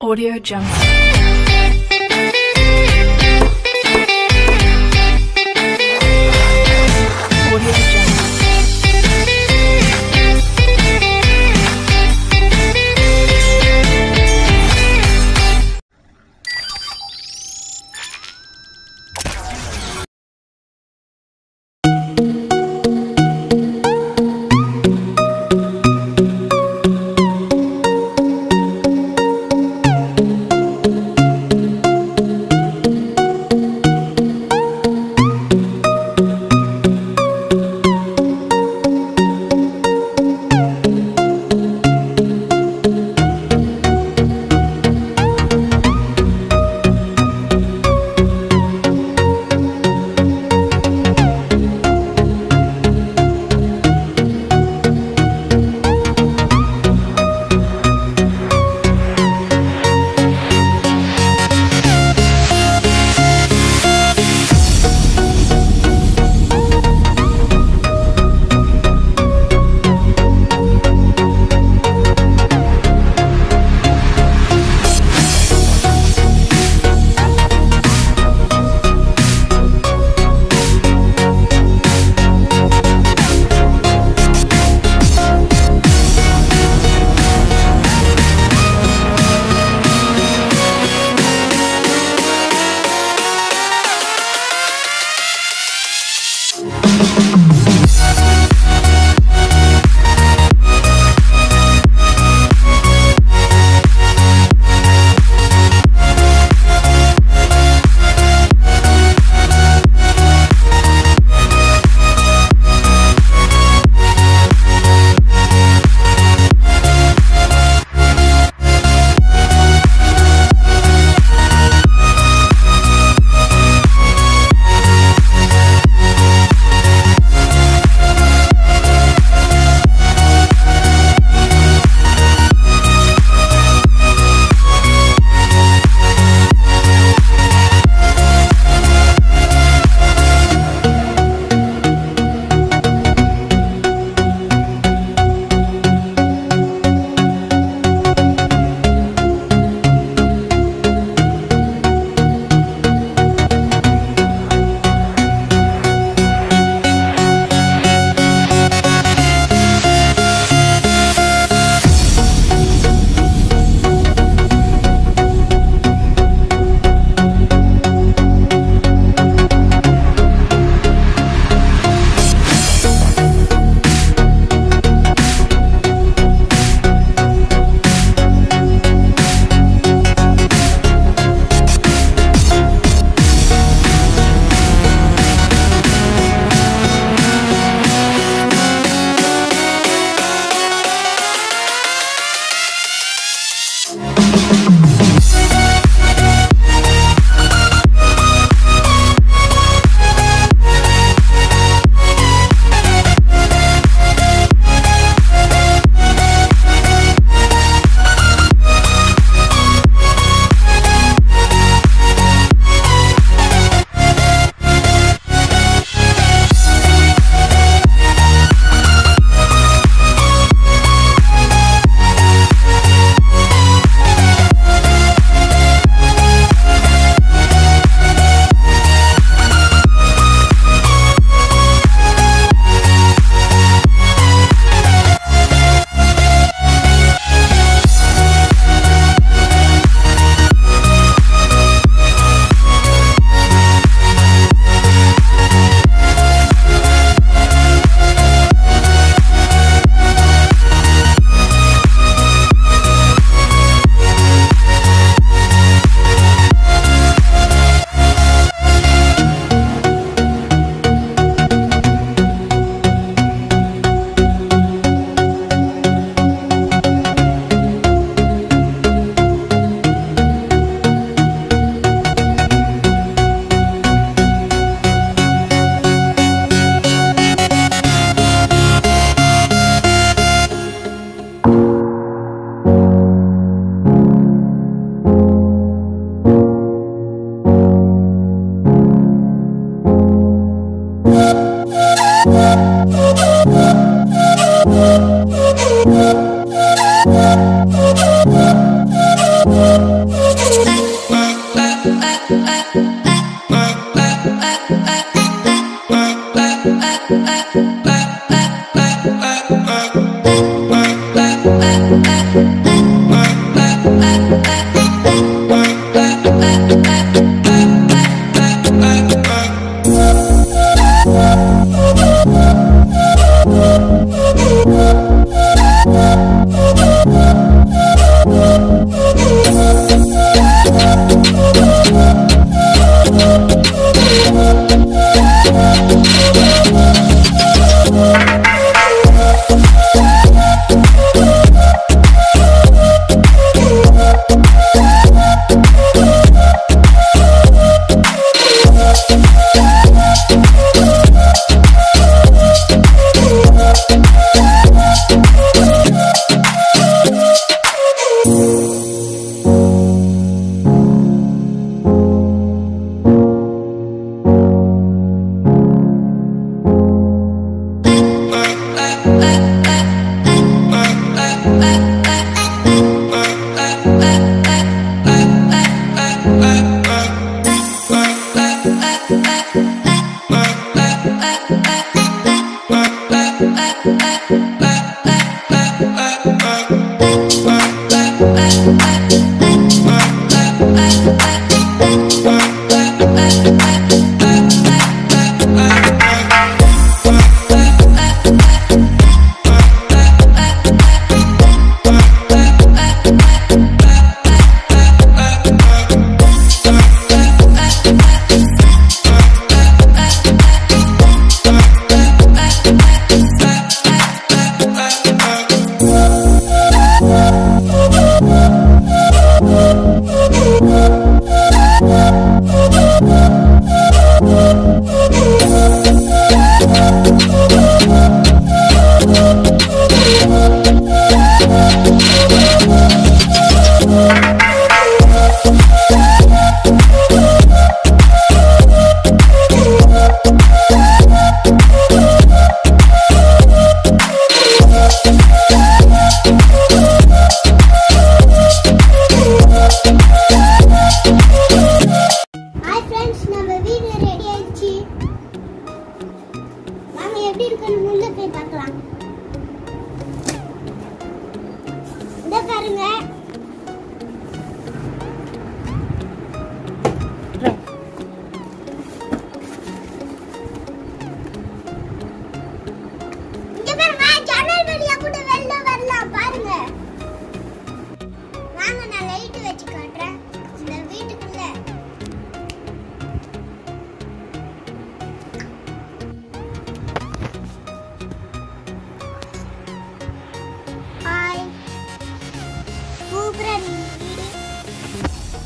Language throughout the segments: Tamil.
Audio Jungle.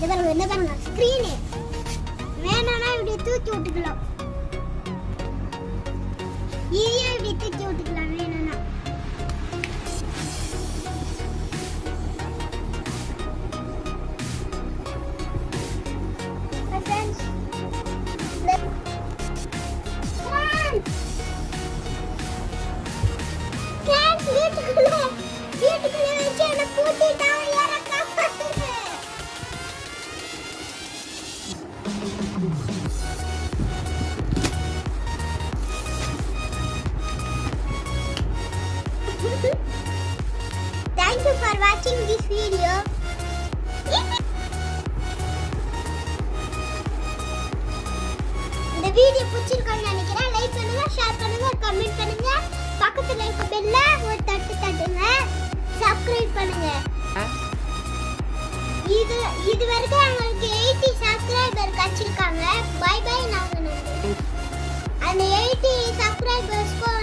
இந்த பாருங்க என்ன பாருங்க ஸ்க்ரீனு வேணாம்னா இப்படி தூக்கி விட்டுக்கலாம். ஈஸியா இப்படி தூக்கி விட்டுக்கலாம் Thank you for watching this video. இந்த வீடியோ பிடிச்சிருக்கோம்னு நினைக்கிறேன். லைக் பண்ணுங்க ஷேர் பண்ணுங்க கமெண்ட் பண்ணுங்க. பக்கத்துல இருக்க பெல்ல ஒரு தட்டு தட்டுங்க. சப்ஸ்கிரைப் பண்ணுங்க. இது இது வரைக்கும் எங்களுக்கு எயிட்டி கட்சிருக்காங்க பை பை நாங்கள் அந்த எயிட்டி சப்ஸ்கிரைபர்ஸ்க்கும்